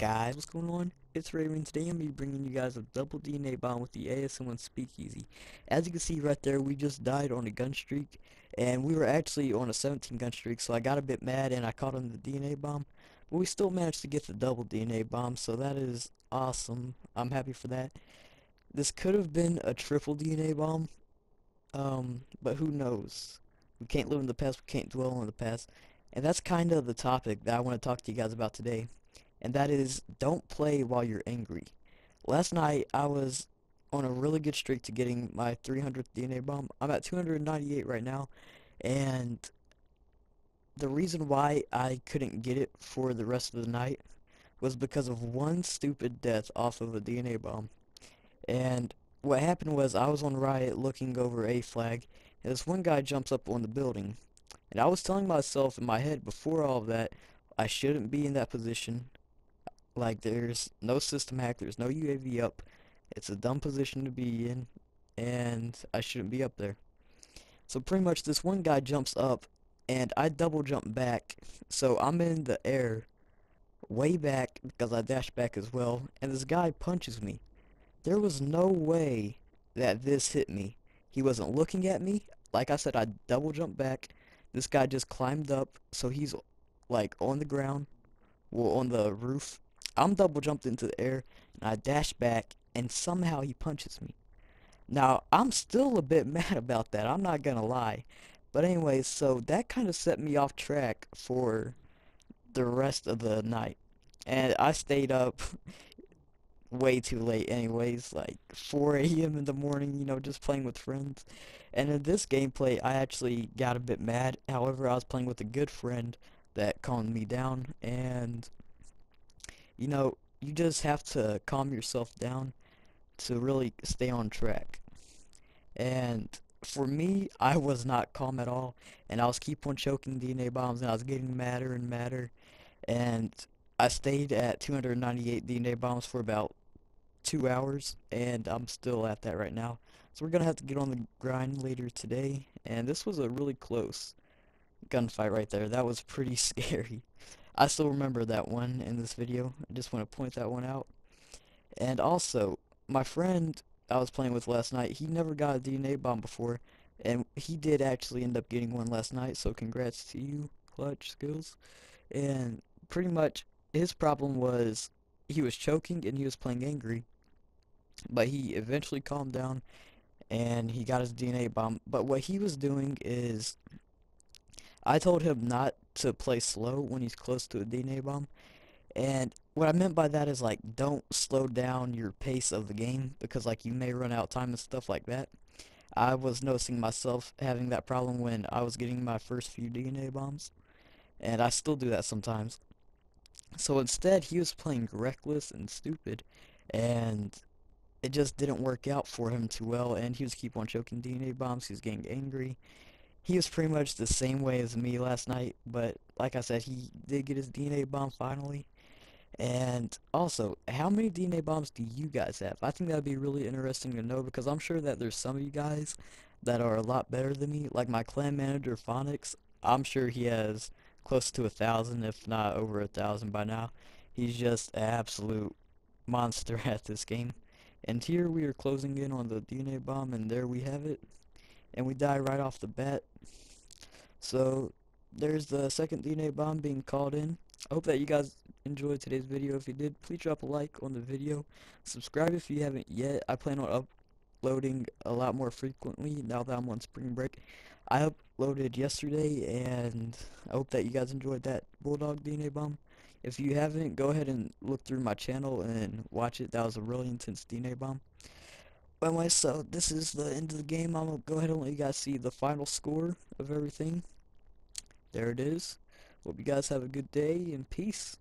guys, what's going on? It's Raven. Today I'm going to be bringing you guys a double DNA bomb with the ASM1 Speakeasy. As you can see right there, we just died on a gun streak, and we were actually on a 17 gun streak, so I got a bit mad and I caught on the DNA bomb. But we still managed to get the double DNA bomb, so that is awesome. I'm happy for that. This could have been a triple DNA bomb, um, but who knows? We can't live in the past, we can't dwell on the past. And that's kind of the topic that I want to talk to you guys about today and that is don't play while you're angry. Last night I was on a really good streak to getting my 300th DNA bomb. I'm at 298 right now, and the reason why I couldn't get it for the rest of the night was because of one stupid death off of a DNA bomb. And what happened was I was on Riot looking over a flag, and this one guy jumps up on the building. And I was telling myself in my head before all of that, I shouldn't be in that position. Like, there's no system hack, there's no UAV up. It's a dumb position to be in, and I shouldn't be up there. So pretty much this one guy jumps up, and I double jump back. So I'm in the air, way back, because I dash back as well, and this guy punches me. There was no way that this hit me. He wasn't looking at me. Like I said, I double jump back. This guy just climbed up, so he's like on the ground, well on the roof, I'm double jumped into the air, and I dash back, and somehow he punches me. Now, I'm still a bit mad about that, I'm not gonna lie. But anyway, so that kind of set me off track for the rest of the night. And I stayed up way too late anyways, like 4 a.m. in the morning, you know, just playing with friends. And in this gameplay, I actually got a bit mad. However, I was playing with a good friend that calmed me down, and you know, you just have to calm yourself down to really stay on track. And for me, I was not calm at all, and I was keep on choking DNA bombs, and I was getting madder and madder, and I stayed at 298 DNA bombs for about two hours, and I'm still at that right now. So we're gonna have to get on the grind later today, and this was a really close gunfight right there. That was pretty scary. I still remember that one in this video. I just want to point that one out. And also, my friend I was playing with last night, he never got a DNA bomb before, and he did actually end up getting one last night, so congrats to you, Clutch Skills. And pretty much, his problem was he was choking and he was playing angry, but he eventually calmed down and he got his DNA bomb. But what he was doing is, I told him not to play slow when he's close to a DNA bomb. And what I meant by that is like don't slow down your pace of the game because like you may run out of time and stuff like that. I was noticing myself having that problem when I was getting my first few DNA bombs. And I still do that sometimes. So instead he was playing reckless and stupid and it just didn't work out for him too well and he was keep on choking DNA bombs, he was getting angry he was pretty much the same way as me last night, but like I said, he did get his DNA bomb finally. And also, how many DNA bombs do you guys have? I think that would be really interesting to know because I'm sure that there's some of you guys that are a lot better than me. Like my clan manager, Phonics, I'm sure he has close to a thousand, if not over a thousand by now. He's just an absolute monster at this game. And here we are closing in on the DNA bomb, and there we have it and we die right off the bat. So there's the second DNA bomb being called in. I hope that you guys enjoyed today's video. If you did, please drop a like on the video. Subscribe if you haven't yet. I plan on uploading a lot more frequently now that I'm on spring break. I uploaded yesterday and I hope that you guys enjoyed that Bulldog DNA bomb. If you haven't, go ahead and look through my channel and watch it. That was a really intense DNA bomb. Anyway, so this is the end of the game. I'm gonna go ahead and let you guys see the final score of everything. There it is. Hope you guys have a good day and peace.